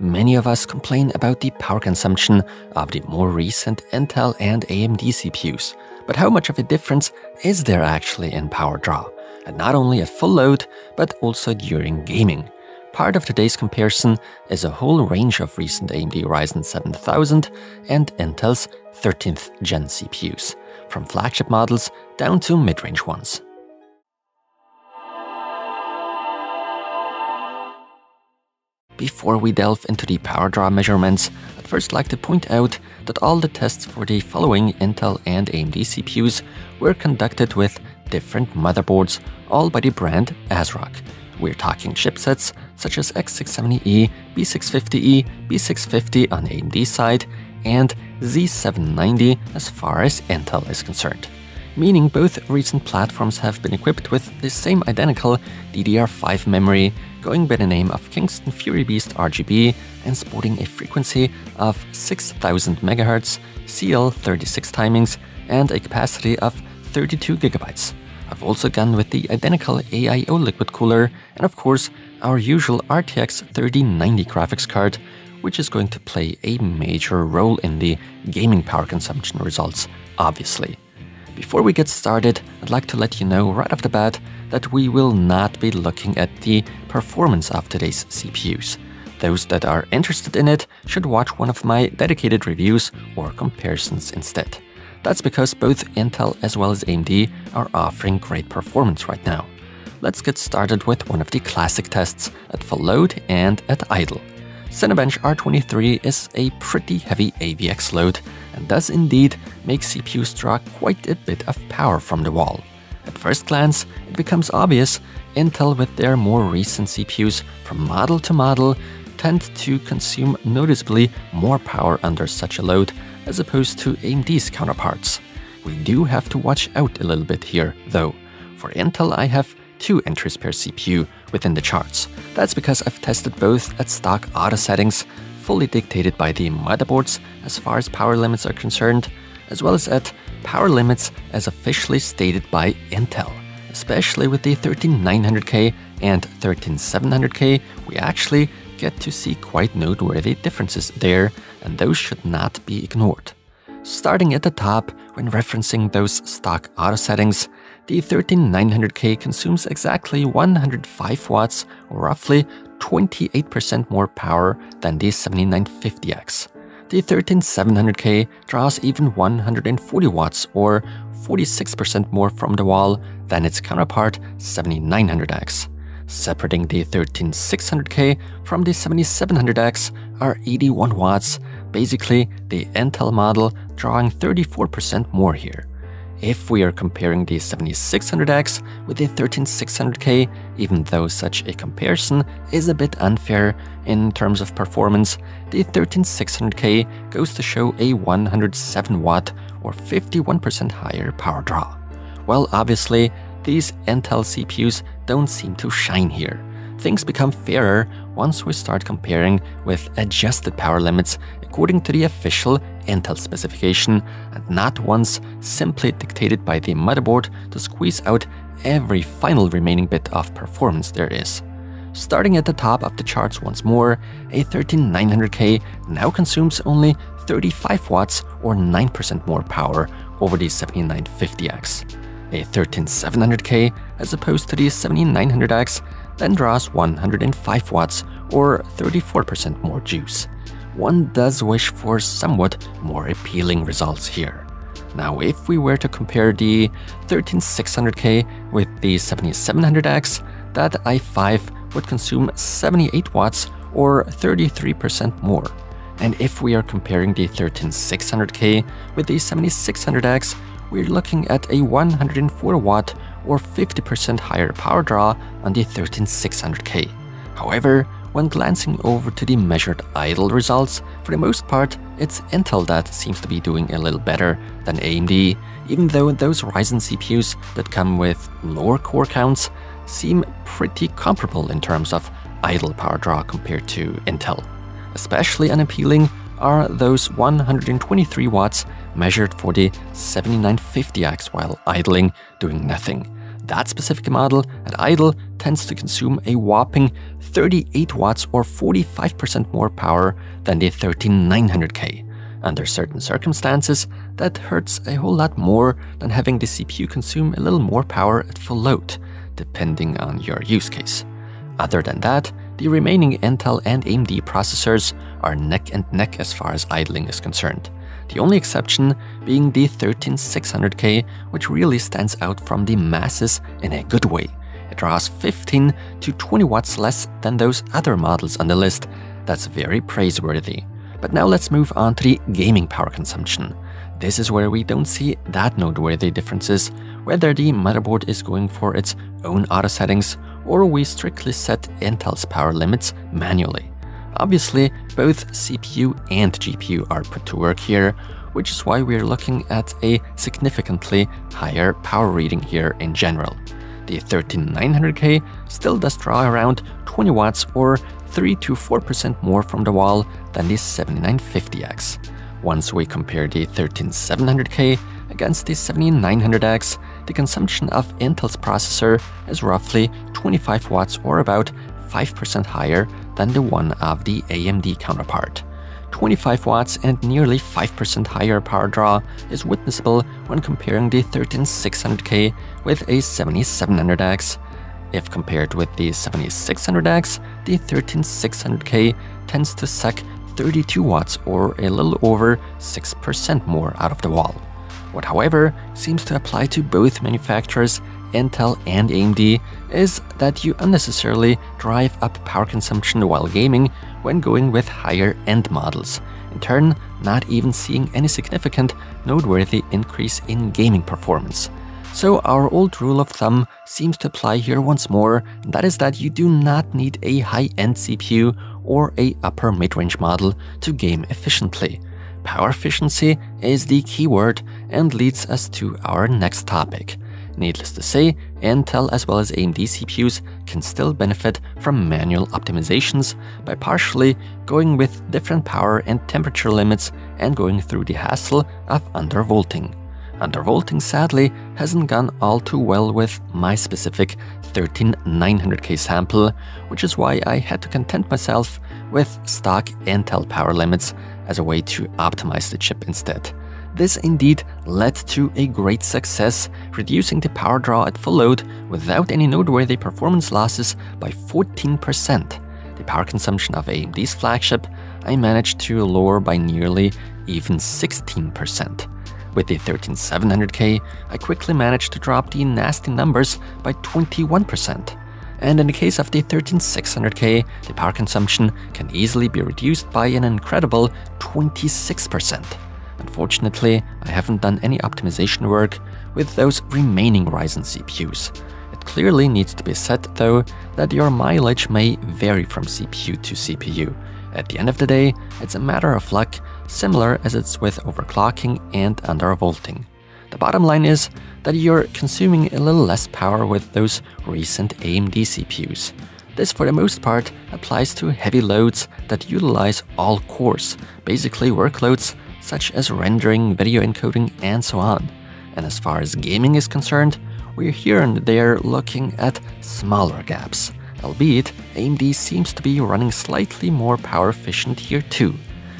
Many of us complain about the power consumption of the more recent Intel and AMD CPUs, but how much of a difference is there actually in power draw? And not only at full load, but also during gaming. Part of today's comparison is a whole range of recent AMD Ryzen 7000 and Intel's 13th gen CPUs, from flagship models down to mid-range ones. Before we delve into the power draw measurements, I'd first like to point out that all the tests for the following Intel and AMD CPUs were conducted with different motherboards, all by the brand ASRock. We're talking chipsets such as X670E, B650E, B650 on AMD side, and Z790 as far as Intel is concerned meaning both recent platforms have been equipped with the same identical DDR5 memory, going by the name of Kingston Fury Beast RGB and sporting a frequency of 6000 MHz, CL36 timings, and a capacity of 32 GB. I've also gone with the identical AIO liquid cooler and of course our usual RTX 3090 graphics card, which is going to play a major role in the gaming power consumption results, obviously. Before we get started, I'd like to let you know right off the bat that we will not be looking at the performance of today's CPUs. Those that are interested in it should watch one of my dedicated reviews or comparisons instead. That's because both Intel as well as AMD are offering great performance right now. Let's get started with one of the classic tests at full load and at idle. Cinebench R23 is a pretty heavy AVX load and does indeed make CPUs draw quite a bit of power from the wall. At first glance, it becomes obvious Intel with their more recent CPUs from model to model tend to consume noticeably more power under such a load as opposed to AMD's counterparts. We do have to watch out a little bit here, though. For Intel I have two entries per CPU within the charts. That's because I've tested both at stock auto settings, fully dictated by the motherboards as far as power limits are concerned, as well as at power limits as officially stated by Intel. Especially with the 13900K and 13700K, we actually get to see quite noteworthy differences there, and those should not be ignored. Starting at the top, when referencing those stock auto settings, the 13900K consumes exactly 105 watts, or roughly 28% more power than the 7950X. The 13700K draws even 140 watts, or 46% more from the wall than its counterpart 7900X. Separating the 13600K from the 7700X are 81 watts, basically the Intel model drawing 34% more here. If we are comparing the 7600X with the 13600K, even though such a comparison is a bit unfair in terms of performance, the 13600K goes to show a 107 watt or 51% higher power draw. Well, obviously, these Intel CPUs don't seem to shine here. Things become fairer once we start comparing with adjusted power limits according to the official Intel specification and not ones simply dictated by the motherboard to squeeze out every final remaining bit of performance there is. Starting at the top of the charts once more, a 13900K now consumes only 35 watts or 9% more power over the 7950X. A 13700K as opposed to the 7900X then draws 105 watts or 34% more juice one does wish for somewhat more appealing results here. Now, if we were to compare the 13600K with the 7700X, that i5 would consume 78 watts or 33% more. And if we are comparing the 13600K with the 7600X, we're looking at a 104 watt or 50% higher power draw on the 13600K. However, when glancing over to the measured idle results, for the most part, it's Intel that seems to be doing a little better than AMD, even though those Ryzen CPUs that come with lower core counts seem pretty comparable in terms of idle power draw compared to Intel. Especially unappealing are those 123 watts measured for the 7950X while idling, doing nothing. That specific model at idle tends to consume a whopping 38 watts or 45% more power than the 13900K. Under certain circumstances, that hurts a whole lot more than having the CPU consume a little more power at full load, depending on your use case. Other than that, the remaining Intel and AMD processors are neck and neck as far as idling is concerned. The only exception being the 13600K, which really stands out from the masses in a good way. It draws 15 to 20 watts less than those other models on the list. That's very praiseworthy. But now let's move on to the gaming power consumption. This is where we don't see that noteworthy differences, whether the motherboard is going for its own auto settings or we strictly set Intel's power limits manually. Obviously, both CPU and GPU are put to work here, which is why we're looking at a significantly higher power reading here in general. The 13900K still does draw around 20 watts or 3 to 4% more from the wall than the 7950X. Once we compare the 13700K against the 7900X, the consumption of Intel's processor is roughly 25 watts or about 5% higher than the one of the AMD counterpart. 25 watts and nearly 5% higher power draw is witnessable when comparing the 13600K with a 7700X. If compared with the 7600X, the 13600K tends to suck 32 watts or a little over 6% more out of the wall. What, however, seems to apply to both manufacturers, Intel and AMD, is that you unnecessarily drive up power consumption while gaming when going with higher end models, in turn, not even seeing any significant, noteworthy increase in gaming performance. So our old rule of thumb seems to apply here once more, and that is that you do not need a high-end CPU or a upper mid-range model to game efficiently. Power efficiency is the keyword and leads us to our next topic. Needless to say, Intel as well as AMD CPUs can still benefit from manual optimizations by partially going with different power and temperature limits and going through the hassle of undervolting. Undervolting sadly hasn't gone all too well with my specific 13900K sample, which is why I had to content myself with stock Intel power limits as a way to optimize the chip instead. This indeed led to a great success, reducing the power draw at full load without any noteworthy performance losses by 14%. The power consumption of AMD's flagship I managed to lower by nearly even 16%. With the 13700K, I quickly managed to drop the nasty numbers by 21%. And in the case of the 13600K, the power consumption can easily be reduced by an incredible 26%. Unfortunately, I haven't done any optimization work with those remaining Ryzen CPUs. It clearly needs to be said though that your mileage may vary from CPU to CPU. At the end of the day, it's a matter of luck, similar as it's with overclocking and undervolting. The bottom line is that you're consuming a little less power with those recent AMD CPUs. This, for the most part, applies to heavy loads that utilize all cores, basically workloads such as rendering, video encoding, and so on. And as far as gaming is concerned, we're here and there looking at smaller gaps, albeit AMD seems to be running slightly more power efficient here too.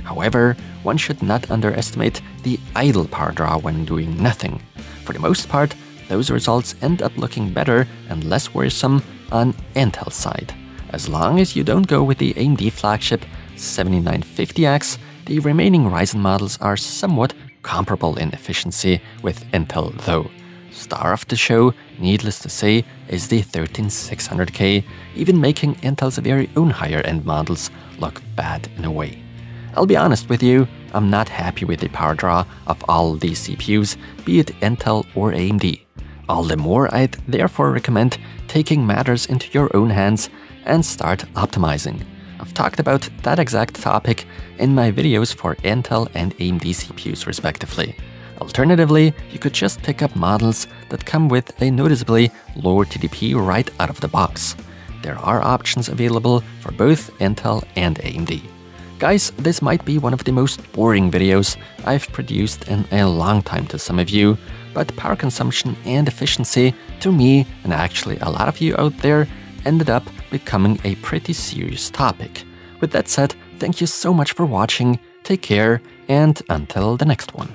However, one should not underestimate the idle power draw when doing nothing. For the most part, those results end up looking better and less worrisome on Intel's side. As long as you don't go with the AMD flagship 7950X, the remaining Ryzen models are somewhat comparable in efficiency with Intel though. Star of the show, needless to say, is the 13600K, even making Intel's very own higher end models look bad in a way. I'll be honest with you, I'm not happy with the power draw of all these CPUs, be it Intel or AMD. All the more I'd therefore recommend taking matters into your own hands and start optimizing. I've talked about that exact topic in my videos for Intel and AMD CPUs respectively. Alternatively, you could just pick up models that come with a noticeably lower TDP right out of the box. There are options available for both Intel and AMD. Guys, this might be one of the most boring videos I've produced in a long time to some of you, but power consumption and efficiency, to me, and actually a lot of you out there, ended up becoming a pretty serious topic. With that said, thank you so much for watching, take care, and until the next one.